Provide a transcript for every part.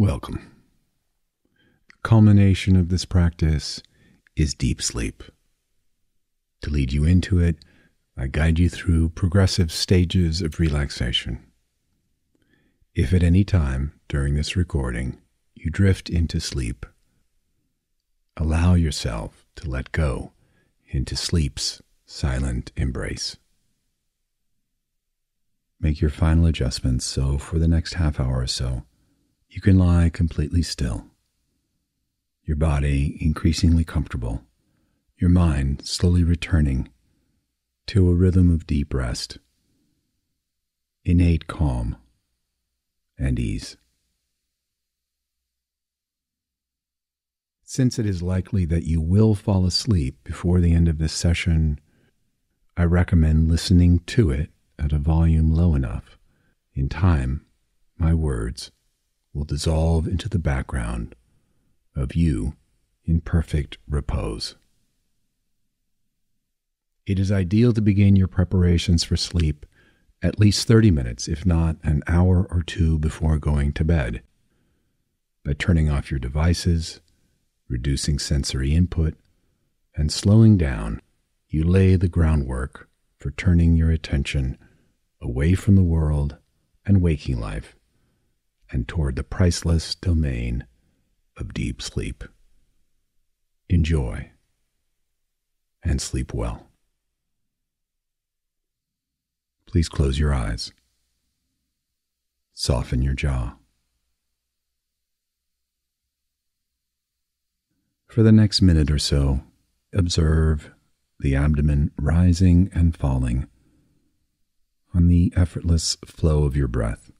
Welcome. Culmination of this practice is deep sleep. To lead you into it, I guide you through progressive stages of relaxation. If at any time during this recording you drift into sleep, allow yourself to let go into sleep's silent embrace. Make your final adjustments so for the next half hour or so, you can lie completely still, your body increasingly comfortable, your mind slowly returning to a rhythm of deep rest, innate calm, and ease. Since it is likely that you will fall asleep before the end of this session, I recommend listening to it at a volume low enough. In time, my words will dissolve into the background of you in perfect repose. It is ideal to begin your preparations for sleep at least 30 minutes, if not an hour or two before going to bed. By turning off your devices, reducing sensory input, and slowing down, you lay the groundwork for turning your attention away from the world and waking life and toward the priceless domain of deep sleep. Enjoy and sleep well. Please close your eyes. Soften your jaw. For the next minute or so, observe the abdomen rising and falling on the effortless flow of your breath.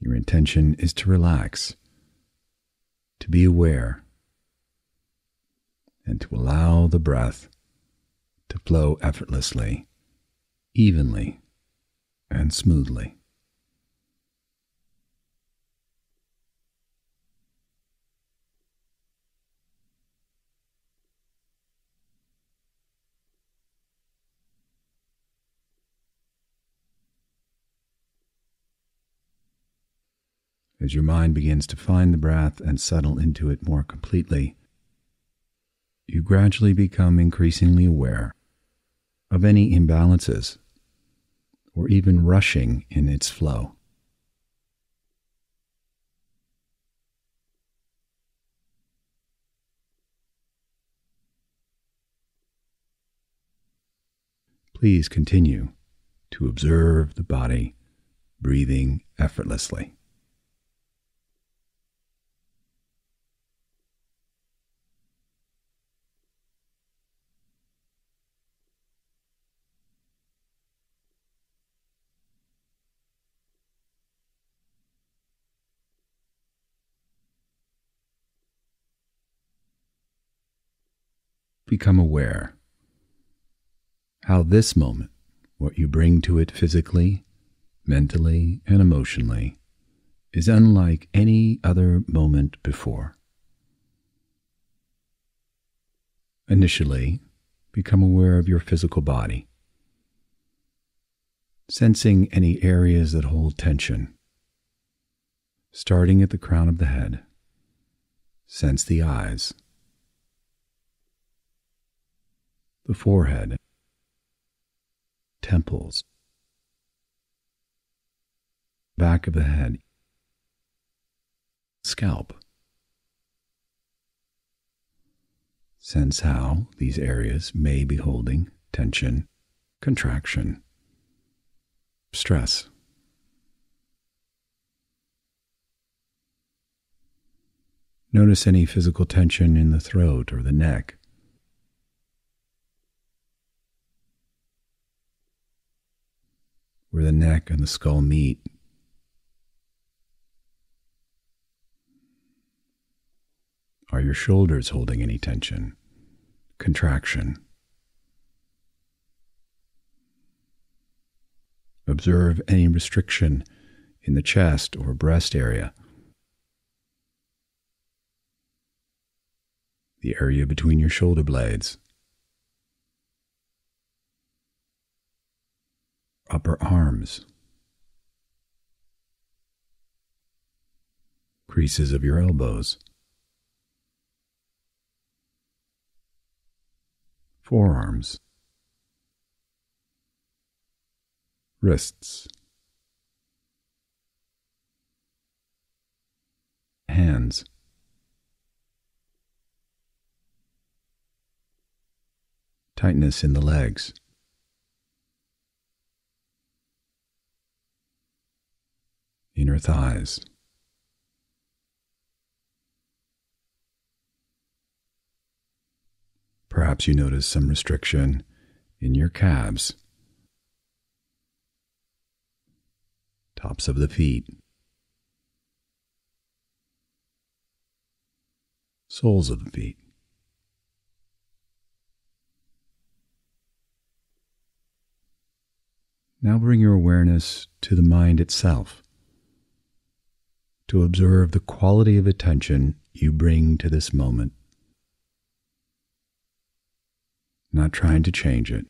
Your intention is to relax, to be aware, and to allow the breath to flow effortlessly, evenly, and smoothly. As your mind begins to find the breath and settle into it more completely, you gradually become increasingly aware of any imbalances or even rushing in its flow. Please continue to observe the body breathing effortlessly. Become aware how this moment, what you bring to it physically, mentally, and emotionally, is unlike any other moment before. Initially, become aware of your physical body, sensing any areas that hold tension. Starting at the crown of the head, sense the eyes the forehead, temples, back of the head, scalp. Sense how these areas may be holding tension, contraction, stress. Notice any physical tension in the throat or the neck. Where the neck and the skull meet. Are your shoulders holding any tension, contraction? Observe any restriction in the chest or breast area, the area between your shoulder blades. Upper arms, creases of your elbows, forearms, wrists, hands. Tightness in the legs. Inner thighs. Perhaps you notice some restriction in your calves, tops of the feet, soles of the feet. Now bring your awareness to the mind itself to observe the quality of attention you bring to this moment. Not trying to change it,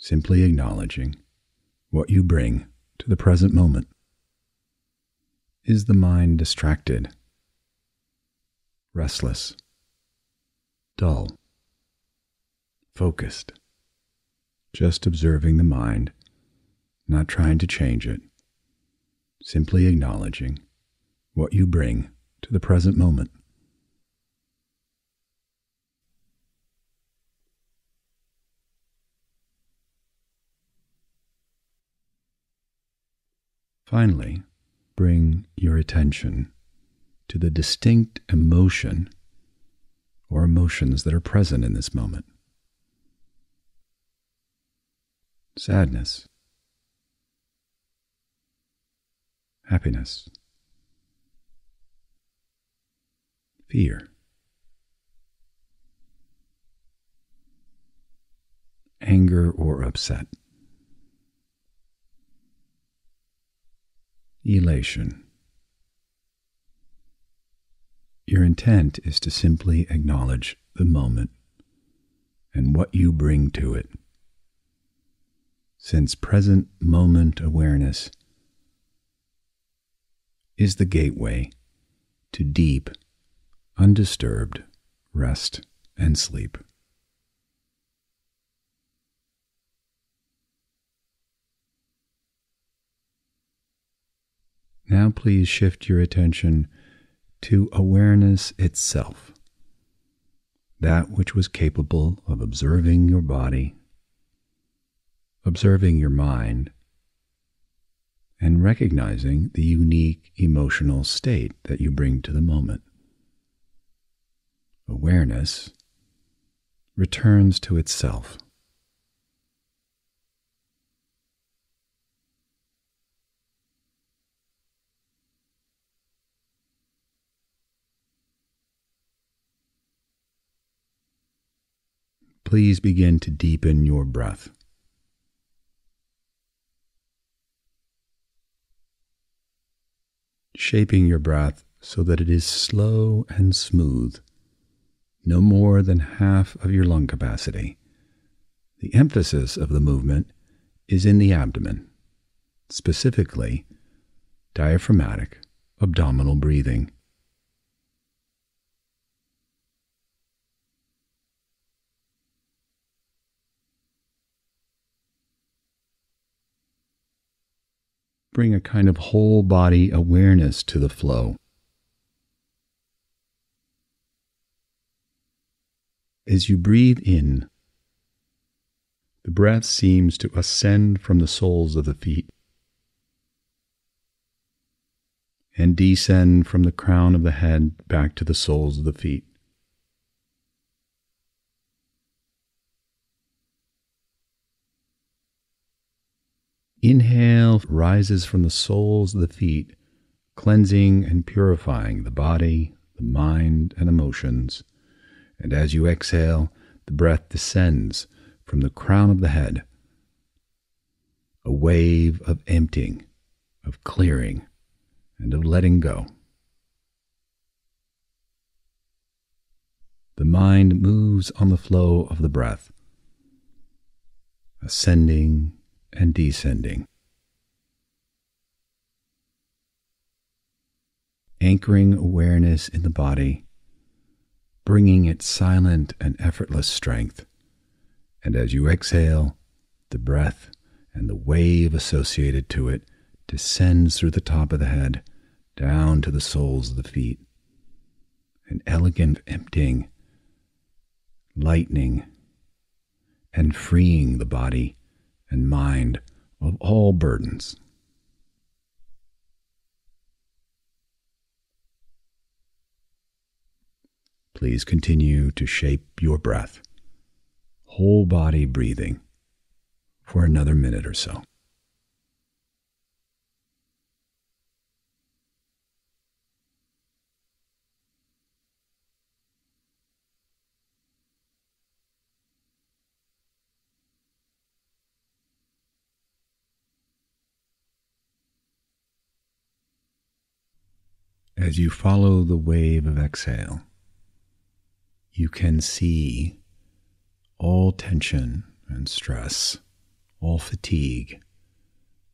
simply acknowledging what you bring to the present moment. Is the mind distracted, restless, dull, focused? Just observing the mind, not trying to change it, simply acknowledging what you bring to the present moment. Finally, bring your attention to the distinct emotion or emotions that are present in this moment. Sadness, happiness, fear, anger or upset, elation. Your intent is to simply acknowledge the moment and what you bring to it. Since present moment awareness is the gateway to deep undisturbed rest and sleep. Now, please shift your attention to awareness itself, that which was capable of observing your body, observing your mind, and recognizing the unique emotional state that you bring to the moment awareness returns to itself. Please begin to deepen your breath. Shaping your breath so that it is slow and smooth no more than half of your lung capacity. The emphasis of the movement is in the abdomen, specifically diaphragmatic abdominal breathing. Bring a kind of whole body awareness to the flow. As you breathe in, the breath seems to ascend from the soles of the feet and descend from the crown of the head back to the soles of the feet. Inhale rises from the soles of the feet, cleansing and purifying the body, the mind, and emotions and as you exhale, the breath descends from the crown of the head. A wave of emptying, of clearing, and of letting go. The mind moves on the flow of the breath, ascending and descending. Anchoring awareness in the body, bringing its silent and effortless strength. And as you exhale, the breath and the wave associated to it descends through the top of the head down to the soles of the feet. An elegant emptying, lightening, and freeing the body and mind of all burdens. Please continue to shape your breath, whole body breathing, for another minute or so. As you follow the wave of exhale, you can see all tension and stress, all fatigue,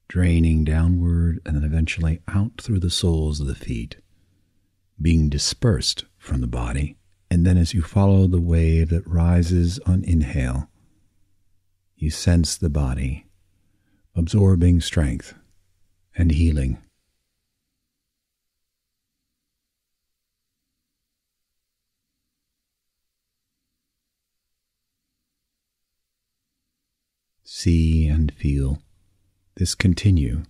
draining downward and then eventually out through the soles of the feet, being dispersed from the body. And then as you follow the wave that rises on inhale, you sense the body absorbing strength and healing see and feel this continue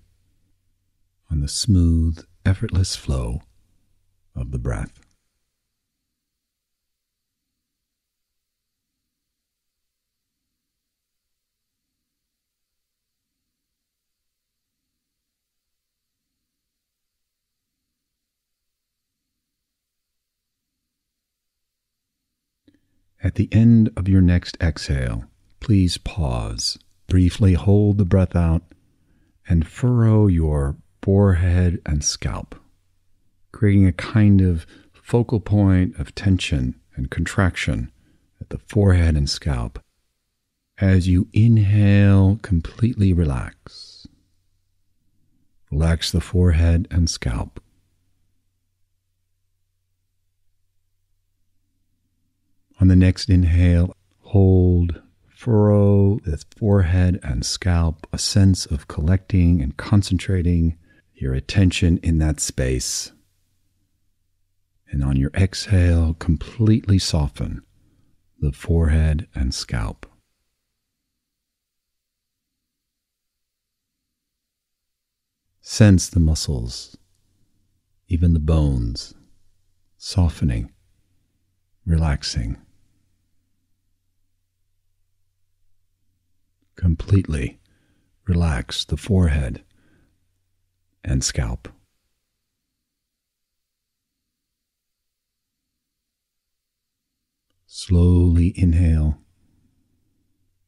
on the smooth, effortless flow of the breath. At the end of your next exhale, please pause Briefly hold the breath out and furrow your forehead and scalp, creating a kind of focal point of tension and contraction at the forehead and scalp. As you inhale, completely relax. Relax the forehead and scalp. On the next inhale, hold furrow the forehead and scalp, a sense of collecting and concentrating your attention in that space. And on your exhale, completely soften the forehead and scalp. Sense the muscles, even the bones, softening, relaxing. Completely relax the forehead and scalp. Slowly inhale,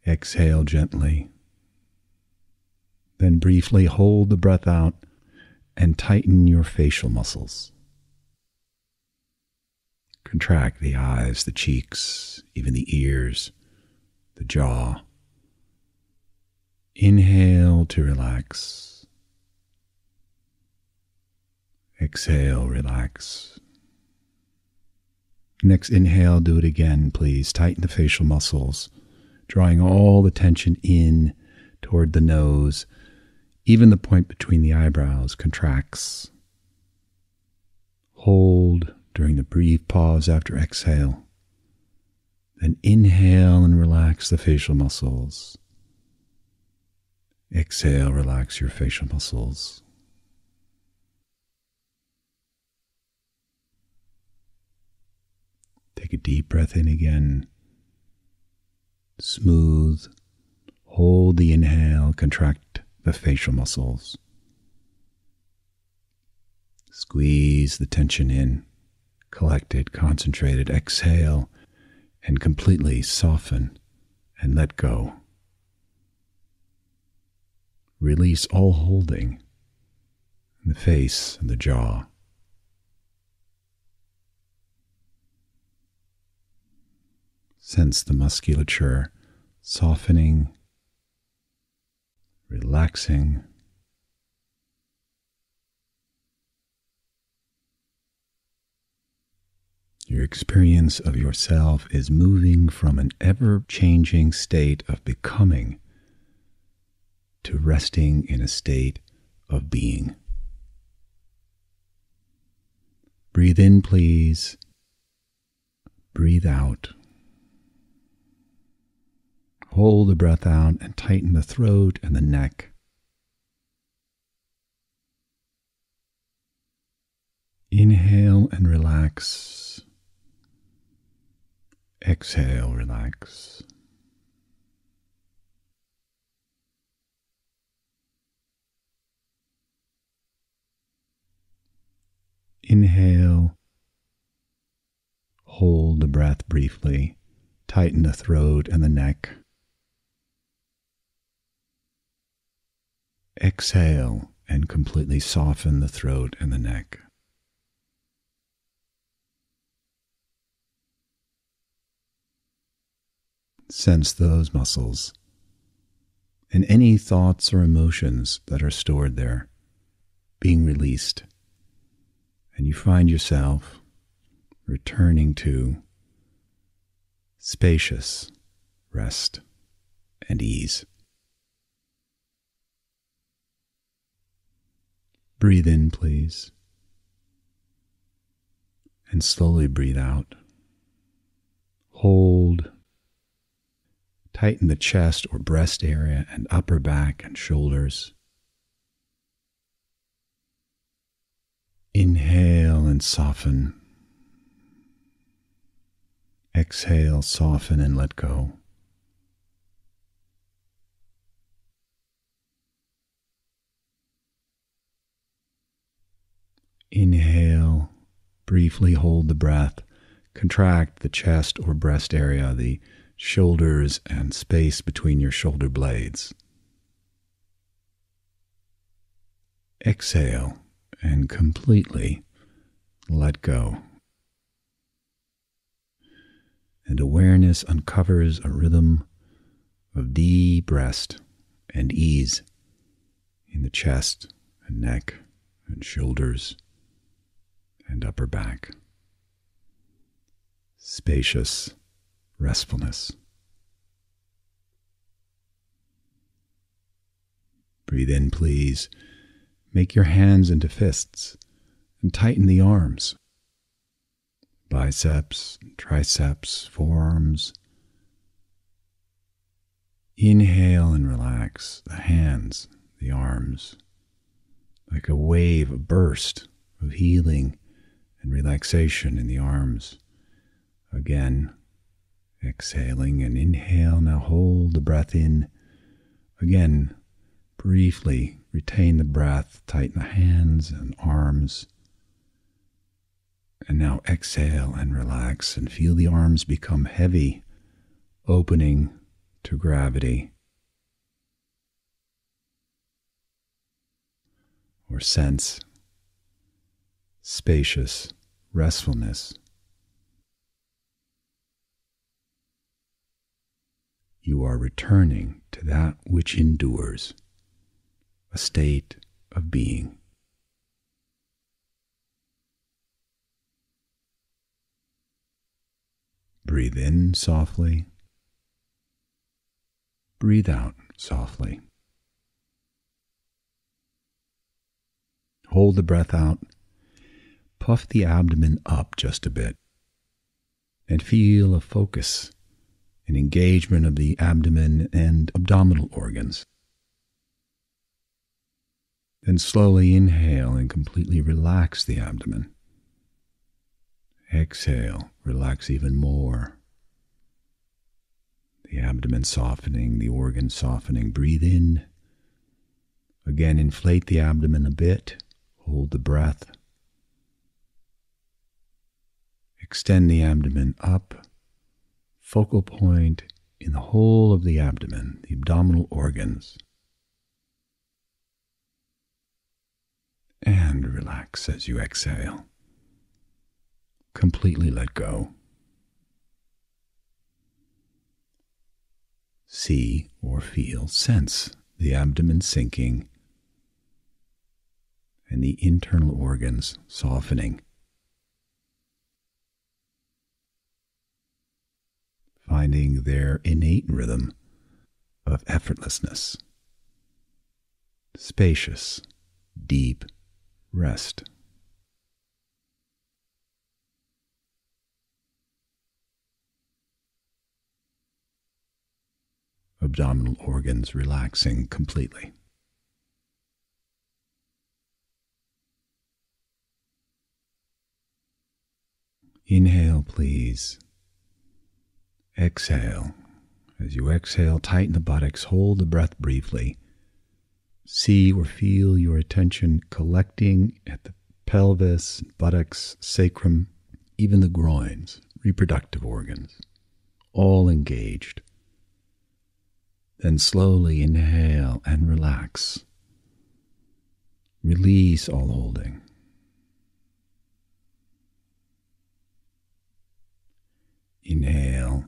exhale gently. Then briefly hold the breath out and tighten your facial muscles. Contract the eyes, the cheeks, even the ears, the jaw. Inhale to relax. Exhale, relax. Next inhale, do it again, please. Tighten the facial muscles, drawing all the tension in toward the nose. Even the point between the eyebrows contracts. Hold during the brief pause after exhale. Then inhale and relax the facial muscles. Exhale, relax your facial muscles. Take a deep breath in again. Smooth. Hold the inhale, contract the facial muscles. Squeeze the tension in. Collected, concentrated. Exhale and completely soften and let go. Release all holding in the face and the jaw. Sense the musculature softening, relaxing. Your experience of yourself is moving from an ever changing state of becoming to resting in a state of being. Breathe in, please. Breathe out. Hold the breath out and tighten the throat and the neck. Inhale and relax. Exhale, relax. Inhale. Hold the breath briefly. Tighten the throat and the neck. Exhale and completely soften the throat and the neck. Sense those muscles and any thoughts or emotions that are stored there being released. And you find yourself returning to spacious rest and ease. Breathe in, please, and slowly breathe out. Hold Tighten the chest or breast area and upper back and shoulders. Inhale and soften. Exhale, soften and let go. Inhale, briefly hold the breath, contract the chest or breast area, the shoulders, and space between your shoulder blades. Exhale and completely let go. And awareness uncovers a rhythm of deep rest and ease in the chest and neck and shoulders and upper back. Spacious restfulness. Breathe in, please. Make your hands into fists and tighten the arms. Biceps, triceps, forearms. Inhale and relax the hands, the arms, like a wave, a burst of healing and relaxation in the arms. Again, Exhaling and inhale. Now hold the breath in. Again, briefly retain the breath. Tighten the hands and arms. And now exhale and relax and feel the arms become heavy, opening to gravity. Or sense spacious restfulness you are returning to that which endures, a state of being. Breathe in softly. Breathe out softly. Hold the breath out. Puff the abdomen up just a bit. And feel a focus an engagement of the abdomen and abdominal organs. Then slowly inhale and completely relax the abdomen. Exhale, relax even more. The abdomen softening, the organs softening. Breathe in. Again, inflate the abdomen a bit. Hold the breath. Extend the abdomen up focal point in the whole of the abdomen, the abdominal organs. And relax as you exhale. Completely let go. See or feel, sense the abdomen sinking, and the internal organs softening. Finding their innate rhythm of effortlessness, spacious, deep rest. Abdominal organs relaxing completely. Inhale, please. Exhale. As you exhale, tighten the buttocks, hold the breath briefly. See or feel your attention collecting at the pelvis, buttocks, sacrum, even the groins, reproductive organs, all engaged. Then slowly inhale and relax. Release all holding. Inhale.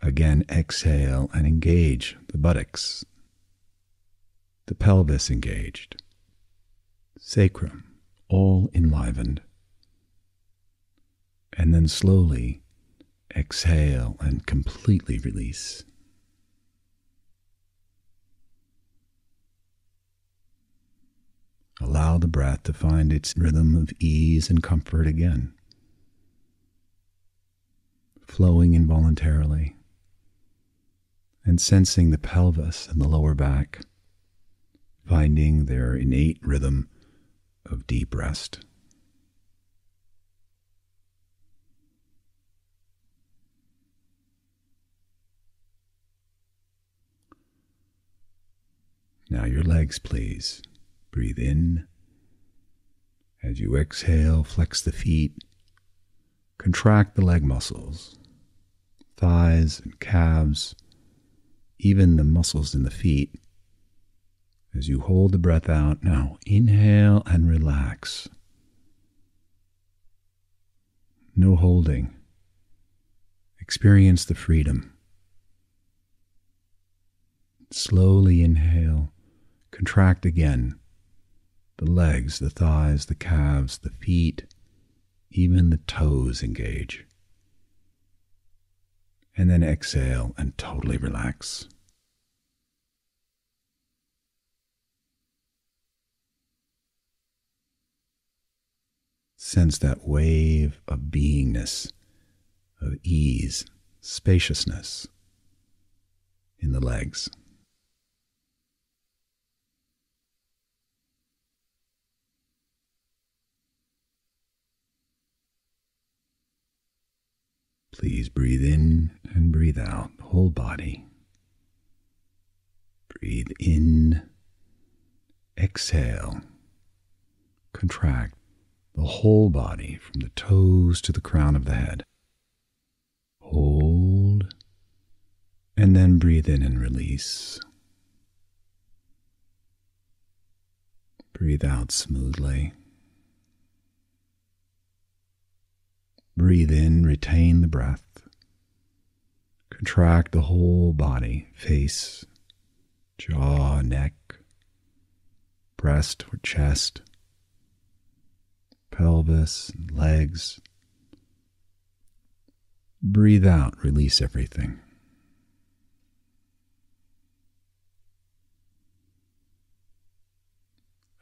Again, exhale and engage the buttocks, the pelvis engaged, sacrum all enlivened. And then slowly exhale and completely release. Allow the breath to find its rhythm of ease and comfort again flowing involuntarily, and sensing the pelvis and the lower back, finding their innate rhythm of deep rest. Now, your legs, please. Breathe in. As you exhale, flex the feet Contract the leg muscles, thighs and calves, even the muscles in the feet. As you hold the breath out, now inhale and relax. No holding. Experience the freedom. Slowly inhale, contract again. The legs, the thighs, the calves, the feet even the toes engage. And then exhale and totally relax. Sense that wave of beingness, of ease, spaciousness in the legs. Please breathe in and breathe out, whole body. Breathe in, exhale, contract the whole body from the toes to the crown of the head. Hold, and then breathe in and release. Breathe out smoothly. Breathe in, retain the breath. Contract the whole body, face, jaw, neck, breast or chest, pelvis, legs. Breathe out, release everything.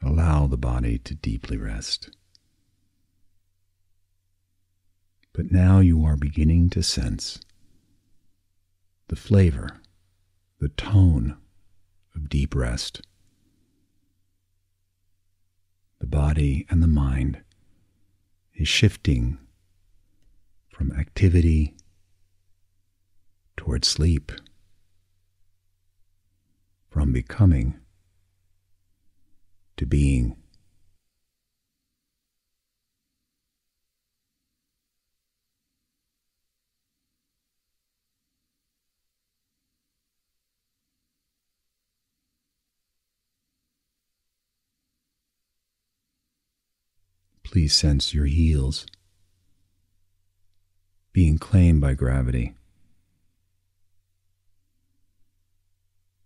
Allow the body to deeply rest. But now you are beginning to sense the flavor, the tone of deep rest. The body and the mind is shifting from activity toward sleep, from becoming to being. Please sense your heels being claimed by gravity.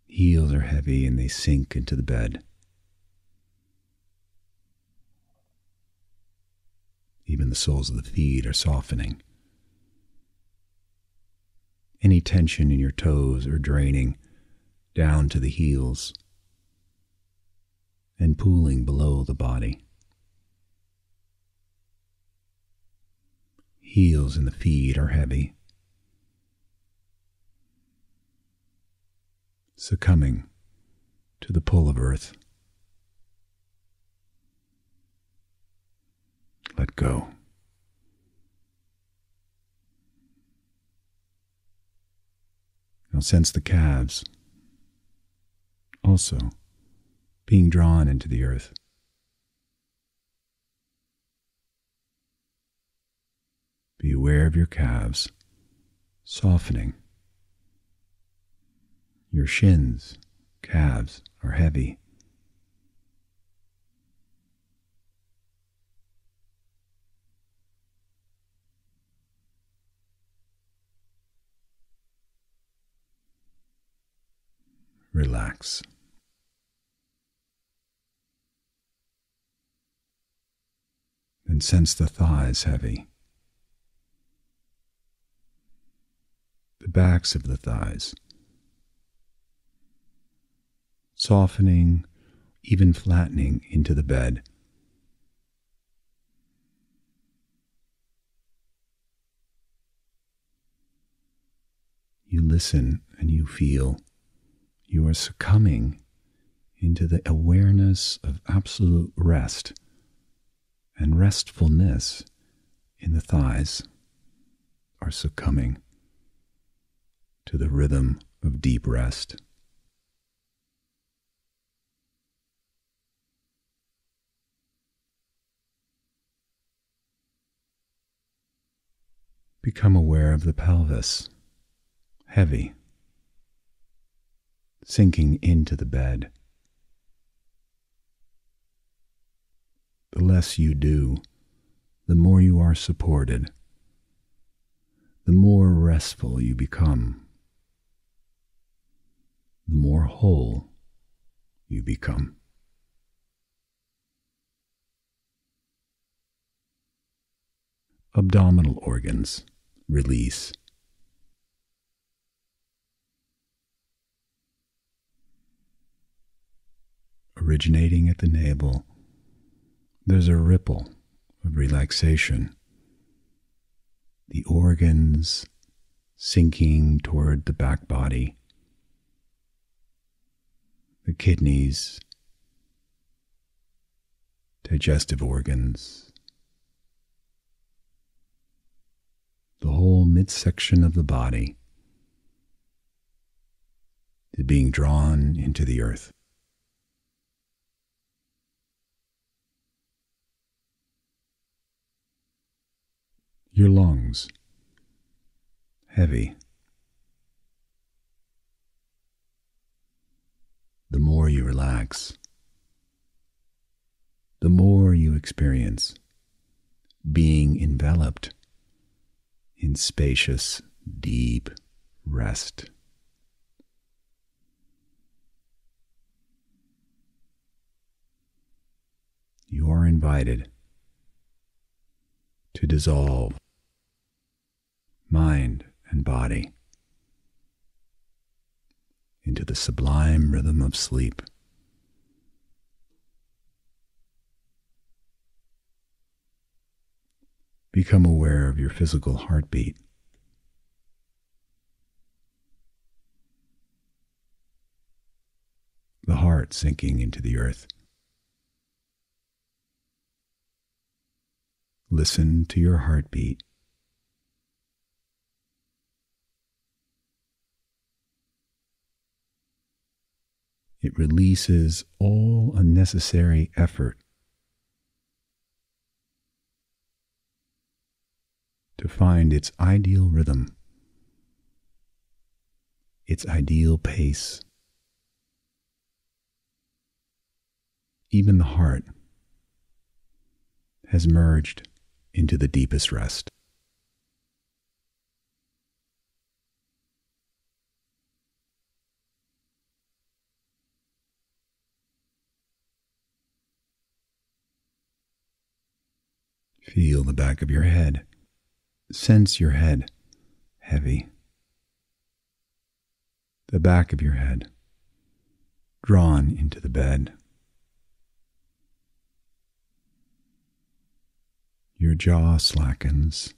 Heels are heavy and they sink into the bed. Even the soles of the feet are softening. Any tension in your toes are draining down to the heels and pooling below the body. Heels and the feet are heavy, succumbing to the pull of earth. Let go. Now sense the calves also being drawn into the earth. Be aware of your calves softening. Your shins, calves are heavy. Relax. And sense the thighs heavy. The backs of the thighs. Softening, even flattening into the bed. You listen and you feel you are succumbing into the awareness of absolute rest and restfulness in the thighs are succumbing to the rhythm of deep rest. Become aware of the pelvis, heavy sinking into the bed. The less you do, the more you are supported, the more restful you become, the more whole you become. Abdominal organs release. originating at the navel, there's a ripple of relaxation. The organs sinking toward the back body, the kidneys, digestive organs, the whole midsection of the body is being drawn into the earth. your lungs heavy. The more you relax, the more you experience being enveloped in spacious, deep rest. You are invited to dissolve mind, and body into the sublime rhythm of sleep. Become aware of your physical heartbeat. The heart sinking into the earth. Listen to your heartbeat. It releases all unnecessary effort to find its ideal rhythm, its ideal pace. Even the heart has merged into the deepest rest. Feel the back of your head. Sense your head heavy. The back of your head drawn into the bed. Your jaw slackens.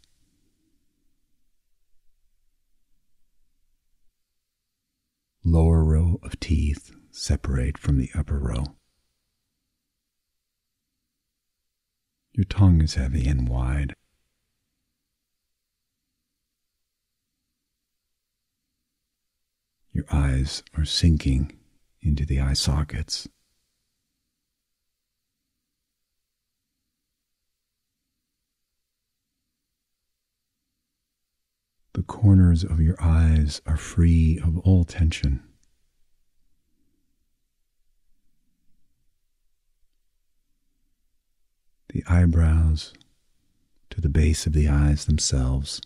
Lower row of teeth separate from the upper row. Your tongue is heavy and wide. Your eyes are sinking into the eye sockets. The corners of your eyes are free of all tension. The eyebrows to the base of the eyes themselves,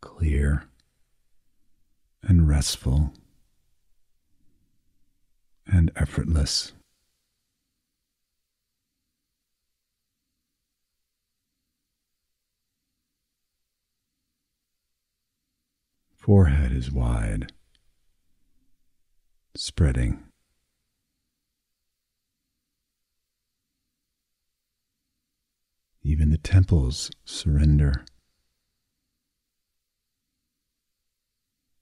clear and restful and effortless. Forehead is wide, spreading. Even the temples surrender.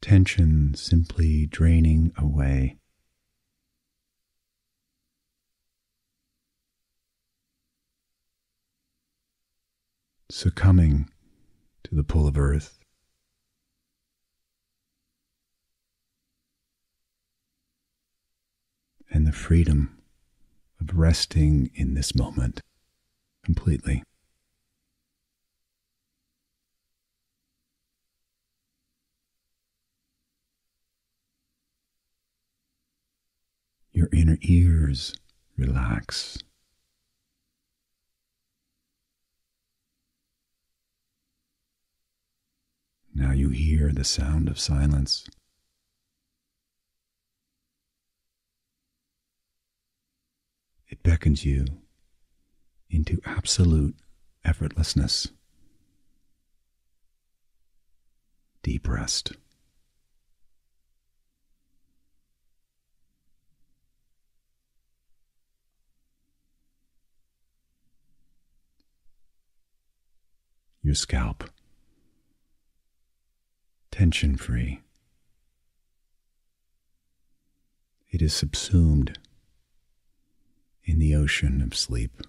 Tension simply draining away. Succumbing to the pull of earth. and the freedom of resting in this moment completely. Your inner ears relax. Now you hear the sound of silence. It beckons you into absolute effortlessness, deep rest. Your scalp, tension free. It is subsumed in the ocean of sleep.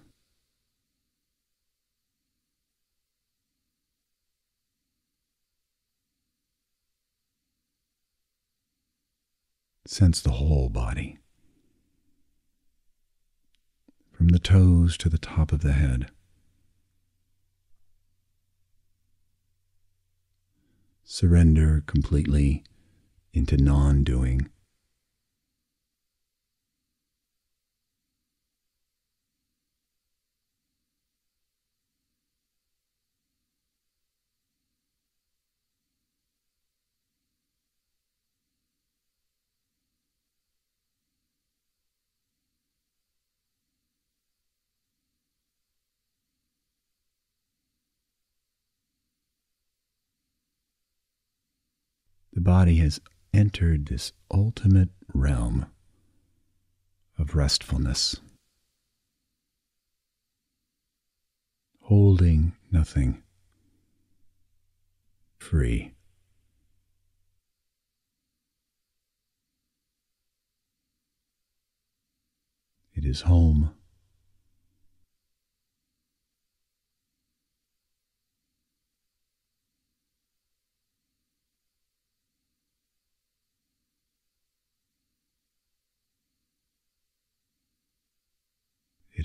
Sense the whole body, from the toes to the top of the head. Surrender completely into non doing. Body has entered this ultimate realm of restfulness, holding nothing, free. It is home.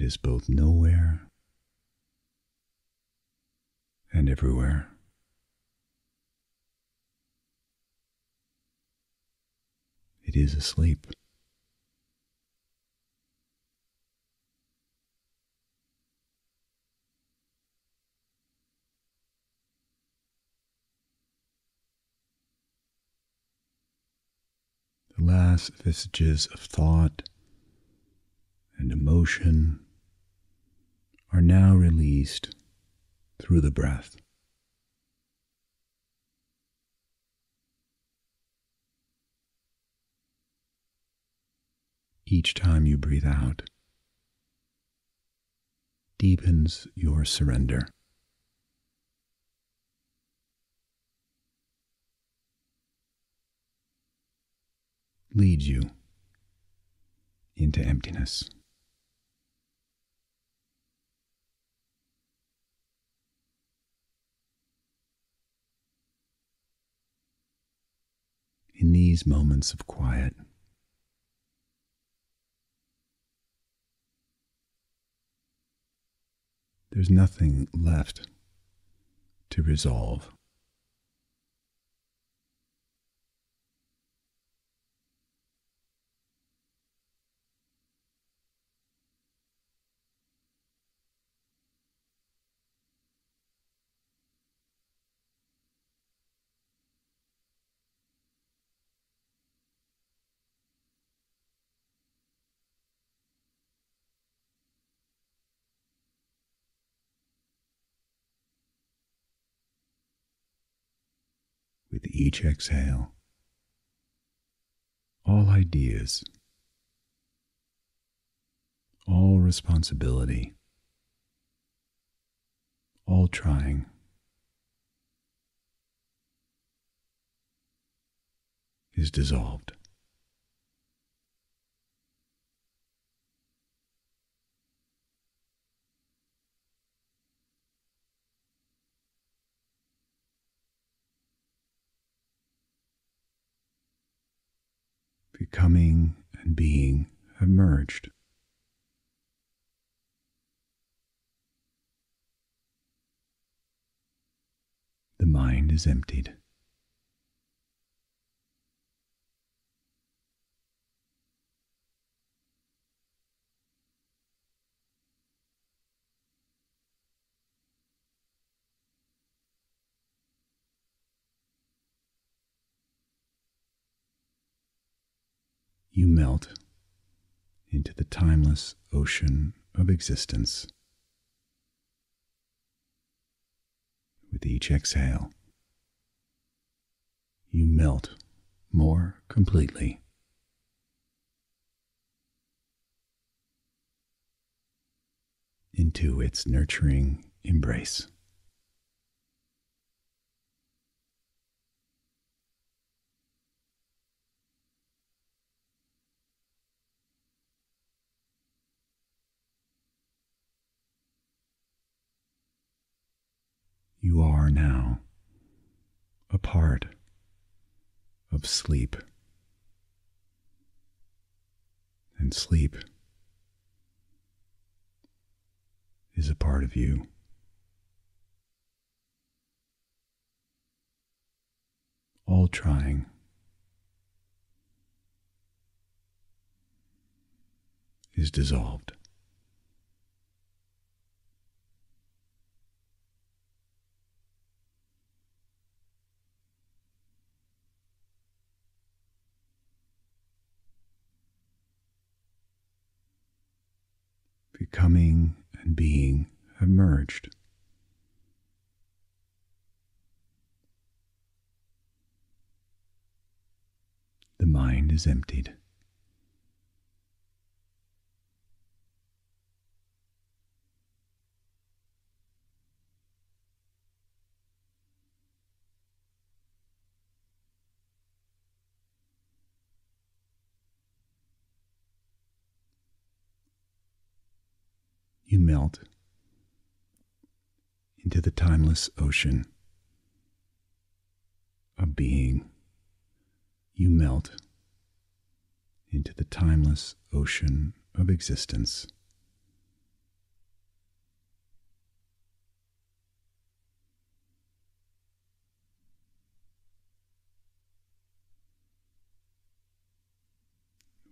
It is both nowhere and everywhere. It is asleep. The last vestiges of thought and emotion are now released through the breath. Each time you breathe out, deepens your surrender. Leads you into emptiness. In these moments of quiet, there's nothing left to resolve. with each exhale. All ideas, all responsibility, all trying. Is dissolved. Becoming and being have merged. The mind is emptied. You melt into the timeless ocean of existence. With each exhale, you melt more completely. Into its nurturing embrace. You are now a part of sleep. And sleep is a part of you. All trying. Is dissolved. Becoming and being have merged. The mind is emptied. You melt into the timeless ocean of being. You melt into the timeless ocean of existence.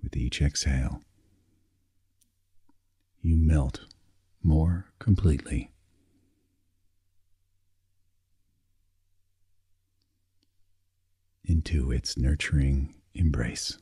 With each exhale, you melt more completely. Into its nurturing embrace.